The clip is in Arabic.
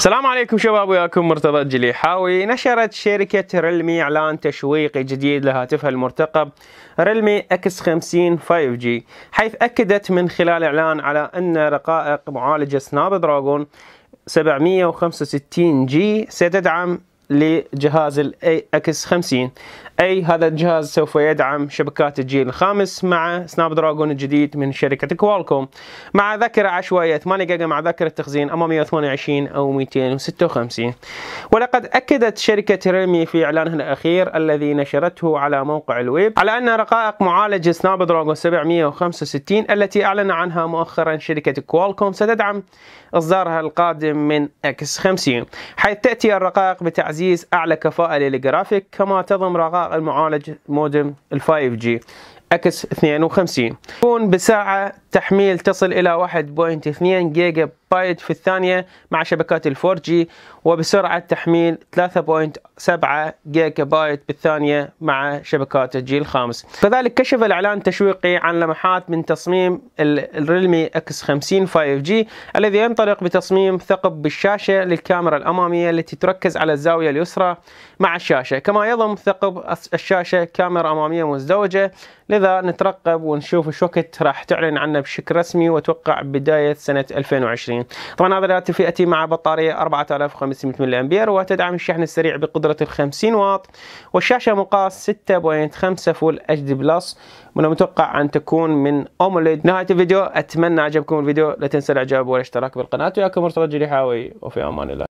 السلام عليكم شباب وياكم مرتضى الجليحاوي. نشرت شركة Realme إعلان تشويقي جديد لهاتفها المرتقب Realme X 50 5G حيث أكدت من خلال إعلان على أن رقائق معالجة Snapdragon 765 G ستدعم لجهاز ال X 50 اي هذا الجهاز سوف يدعم شبكات الجيل الخامس مع Snapdragon الجديد من شركة Qualcomm مع ذاكرة عشوائية 8 جيجا مع ذاكرة تخزين اما 128 أو 256 ولقد أكدت شركة Realme في إعلانها الأخير الذي نشرته على موقع الويب على أن رقائق معالج Snapdragon 765 التي أعلن عنها مؤخرا شركة Qualcomm ستدعم إصدارها القادم من X 50 حيث تأتي الرقائق بتعزيز أعلى كفاءة للجرافيك كما تضم رقائق المعالج مودم ال 5G X 52 يكون بسرعة تحميل تصل إلى 1.2 جيجا بايت في الثانية مع شبكات ال 4G وبسرعة تحميل 3.7 جيجا بايت بالثانية مع شبكات الجيل الخامس. كذلك كشف الإعلان التشويقي عن لمحات من تصميم ال Realme X 50 5G الذي ينطلق بتصميم ثقب بالشاشة للكاميرا الأمامية التي تركز على الزاوية اليسرى مع الشاشة. كما يضم ثقب الشاشة كاميرا أمامية مزدوجة لذا نترقب ونشوف وقت راح تعلن عنه بشكل رسمي واتوقع بداية سنة 2020 طبعا هذا الهاتف يأتي مع بطارية 4500 ملي أمبير وتدعم الشحن السريع بقدرة ال 50 واط. والشاشة مقاس 6.5 Full HD Plus من المتوقع أن تكون من AMOLED. نهاية الفيديو أتمنى عجبكم الفيديو لا تنسى الإعجاب والاشتراك بالقناة. وياكم مرتضى الجليحاوي وفي أمان الله.